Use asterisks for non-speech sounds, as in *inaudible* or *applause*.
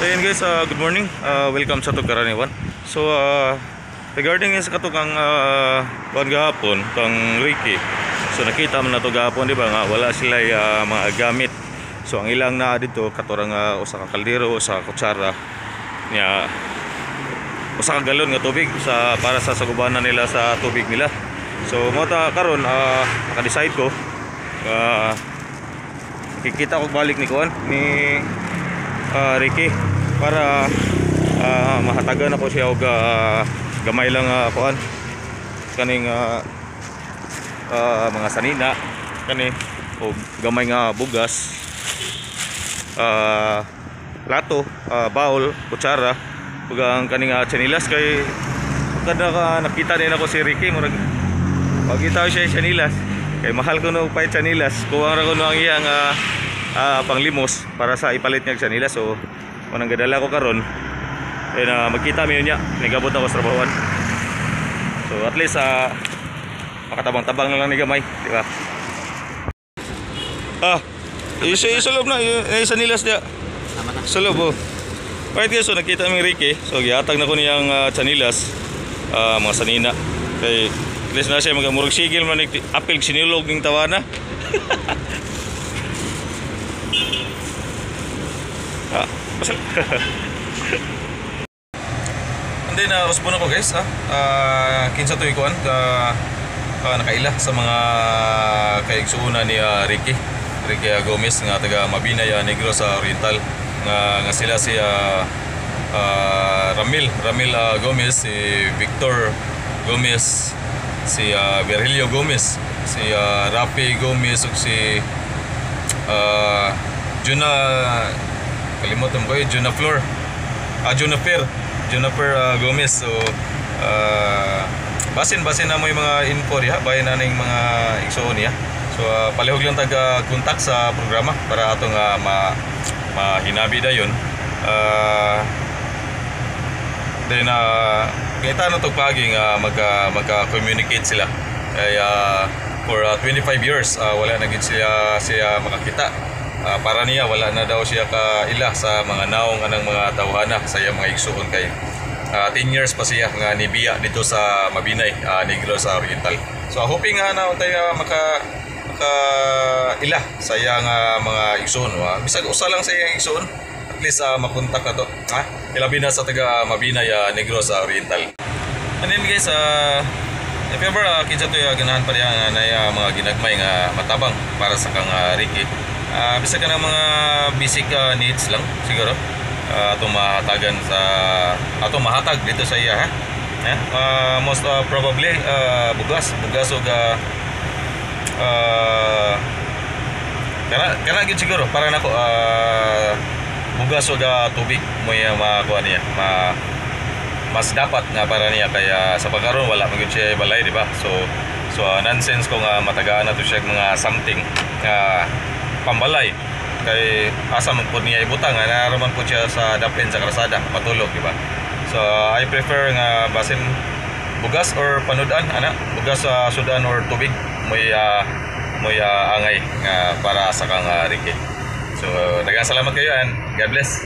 guys, uh, good morning. Uh, welcome sa Tugkaraniwan. So, uh, regarding sa katukang uh, kuwan gahapon, kang Ricky. So, nakita mo na to gahapon, di ba nga, wala sila uh, mga gamit. So, ang ilang na dito, katurang uh, usa ka kaldero, usa kutsara, niya, usa ka galon nga tubig sa para sa sagubanan nila sa tubig nila. So, mo ta karon uh, naka-decide ko uh, kikita ko balik ni Kuan ni ah, Ricky para ah, mahatagan ako siya og ah, gamay lang uh, kuan kaning ah, ah, mga sanina kani og gamay nga bugas ah plato ah, bowl kutsara ug ang kaning uh, chanilas kay kada ka nakita din ako si Ricky murag pagkita ko siya chanilas kay mahal ko no pa yung chanilas kuwang ra ko no ang iyang ah, ah, panglimos para sa ipalit niya chanilas so manang gadala ko karon eh na magkita mi niya. Nigabot ako sa trabahoan. So at least ah makatabang-tabang na lang ni gamay di ba? Ah isa isa loob na eh, isa nilas dia sa loob oh. Right guys, so nakita mi Ricky. So gihatag na ko niyang uh, chanilas, ah, mga sanina. Kay at least na siya magamurag sigil man apil sinulog ning tawana. *laughs* ah. And then uh, usbon ako guys, ha. Ah, kinsa to ikuan ka ah, nakaila sa mga kaigsuuna ni ah, Ricky. Ricky Gomez nga taga Mabinay ah, Negros sa Oriental nga nga sila si ah, ah, Ramil, Ramil ah, Gomez, si Victor Gomez, si ah, Virgilio Gomez, si ah, Rafi Gomez ug si ah, Juna kalimutan ko yun, Juna Flor ah, Juniper Juniper ah, Gomez. So ah, basin basin na mo yung mga info diha bayan na ning mga igsoon niya. So ah, palihog lang taga kontak sa programa para ato nga ma mahinabi dayon ah then uh, kita na to pagi nga magka magka-communicate sila. Kaya for ah, 25 years ah, wala na gid siya siya makakita Ah, para niya wala na daw siya ka ila sa mga naong anang mga tawhana sa iyang mga igsuon kay ah, 10 years pa siya nga nibiya dito sa Mabinay uh, Negros sa Oriental. So hoping nga na tayo maka maka ila sa iyang ah, mga igsuon wa bisag usa lang sa iyang igsuon at least uh, makontak na to ha? Ilabi na sa taga Mabinay uh, Negros sa Oriental. And then guys uh, if ever uh, kinsa to uh, ganahan pa diya nga na uh, mga ginagmay nga matabang para sa kang uh, Ricky Ah, bisa ka ng mga basic ah, needs lang siguro. Uh, ato mahatagan sa ato mahatag dito sa iya ha. Eh? Ah, most ah, probably ah, bugas, bugas ug ah, ah, kana kana gid siguro para nako ah, bugas ug ah, tubig mo iya makuha niya. Ma, mas dapat nga para niya kaya sa pagkaroon wala man gyud siya balay di ba so so ah, nonsense ko nga matagaan na to siya mga something nga pambalay kay asa man po niya ibutang nga naraman po siya sa daplin sa krasada matulog di ba so I prefer nga basin bugas or panudan ana bugas sa sudan or tubig. Moy uh, moy ah, angay nga para sa kang uh, Ricky so daghang salamat kayo and God bless